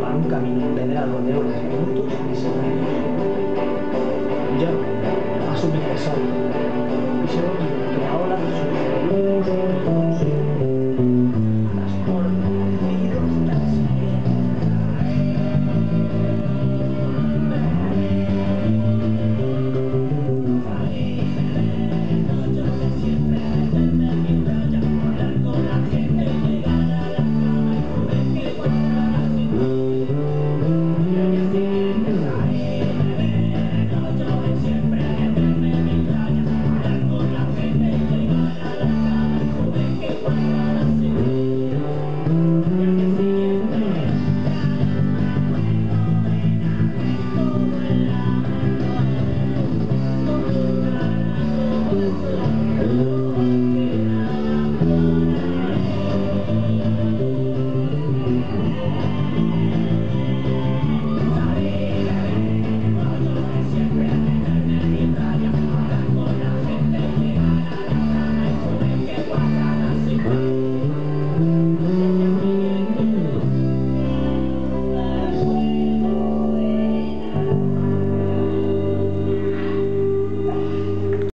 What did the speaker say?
para un camino empedrado de unos minutos y se va. Ya asume el salto y se va